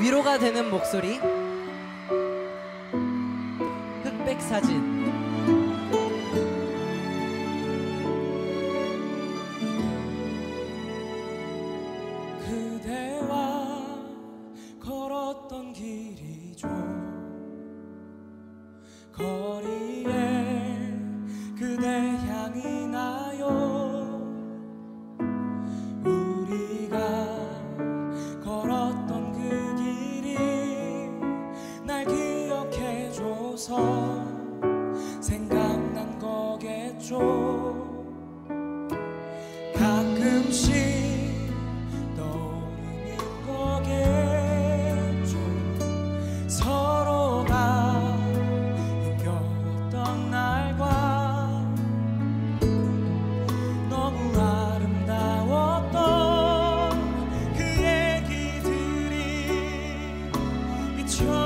위로가 되는 목소리. 흑백 사진. 그대와 걸었던 길이 좀 거리 있어서 생각난 거겠죠. 가끔씩 떠오르는 거겠죠. 서로가 힘겨웠던 날과 너무 아름다웠던 그 얘기들이 미쳐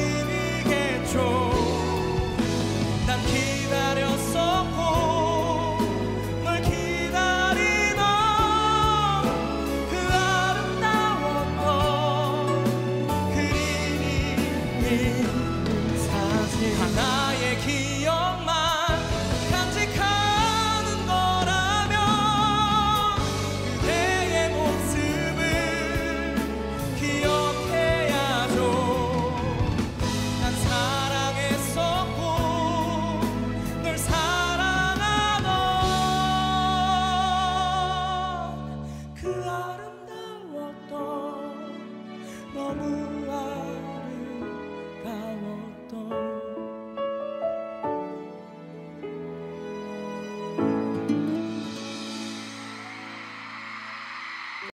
사진. 나의 기억만